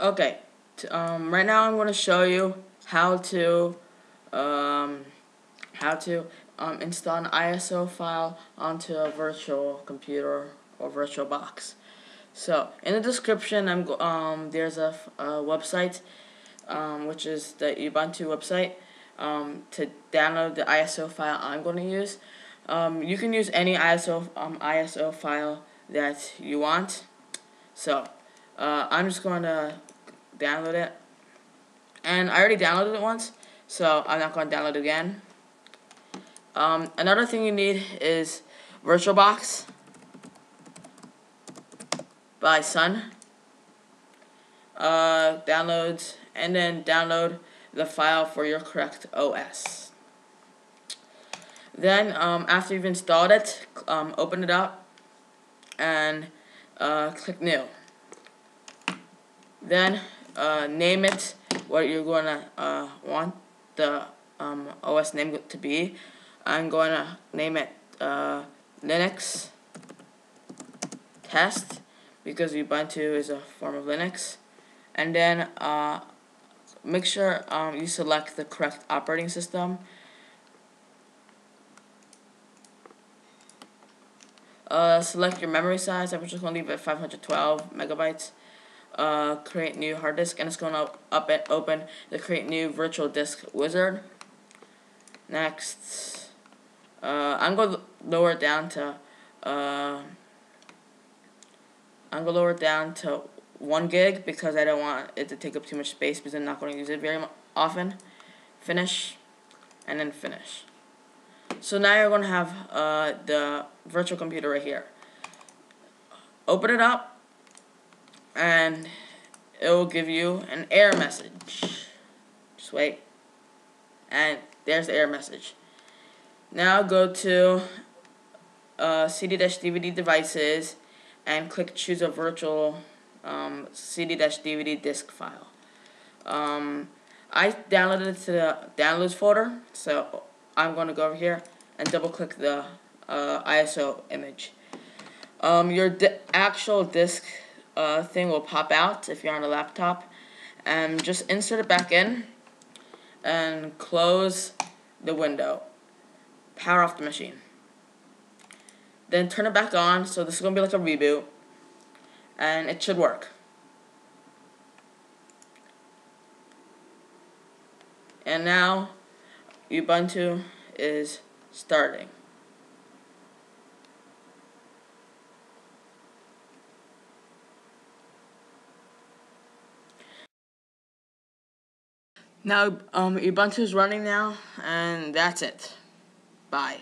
Okay, um, right now I'm going to show you how to um, how to um, install an ISO file onto a virtual computer or virtual box. So in the description, I'm um, there's a, a website um, which is the Ubuntu website um, to download the ISO file I'm going to use. Um, you can use any ISO um, ISO file that you want. So uh, I'm just going to download it. And I already downloaded it once, so I'm not going to download it again. Um, another thing you need is VirtualBox by Sun. Uh, downloads, and then download the file for your correct OS. Then, um, after you've installed it, um, open it up and uh, click New. Then uh, name it what you're going to uh, want the um, OS name to be. I'm going to name it uh, Linux test because Ubuntu is a form of Linux. And then uh, make sure um, you select the correct operating system. Uh, select your memory size. I'm just going to leave it 512 megabytes uh, create new hard disk and it's going to up and open the create new virtual disk wizard. Next, uh, I'm going to lower it down to uh, I'm going to lower it down to 1 gig because I don't want it to take up too much space because I'm not going to use it very often. Finish, and then finish. So now you're going to have uh, the virtual computer right here. Open it up, and it will give you an error message. Just wait. And there's the error message. Now go to uh, CD-DVD devices and click choose a virtual um, CD-DVD disk file. Um, I downloaded it to the downloads folder, so I'm going to go over here and double click the uh, ISO image. Um, your di actual disk uh, thing will pop out if you're on a laptop. And just insert it back in and close the window. Power off the machine. Then turn it back on, so this is going to be like a reboot. And it should work. And now Ubuntu is starting. Now, um, Ubuntu is running now, and that's it. Bye.